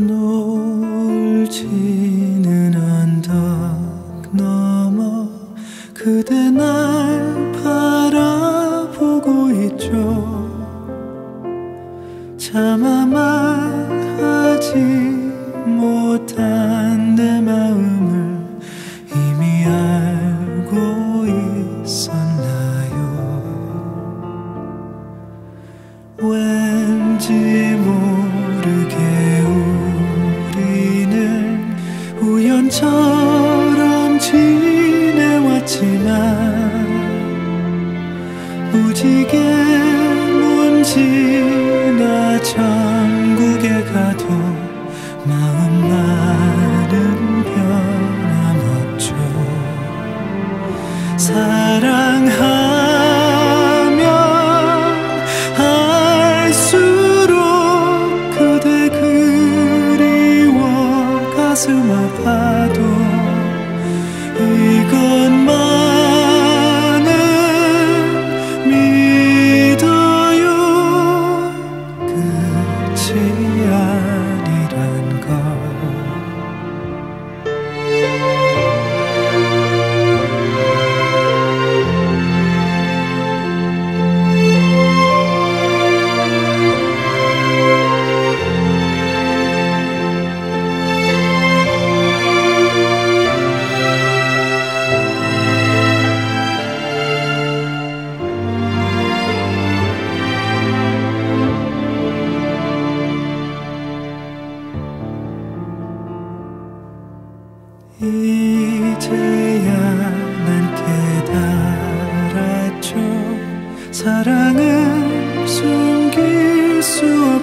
놀지는 않다 넘어 그대 날 바라보고 있죠. 차마 말하지 무지개 문 지나 천국에 가도 마음만은 변함없죠. 사랑하면 할수록 그대 그리워 가슴 아파도 이것만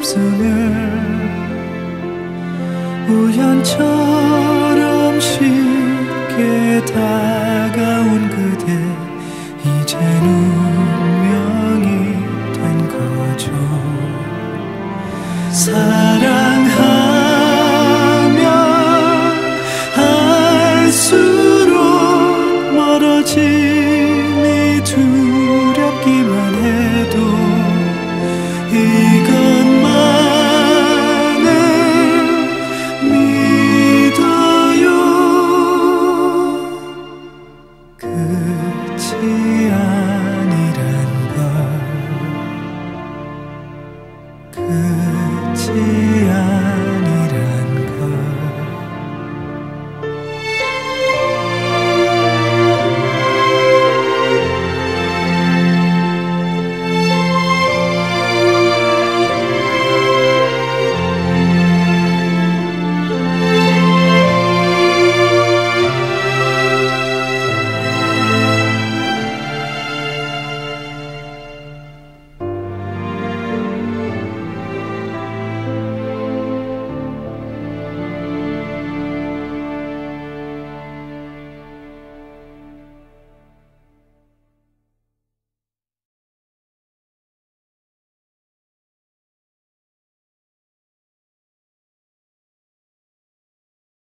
없음을 우연처럼 쉽게 다가온 그대 이제 운명이 된 거죠. 사랑하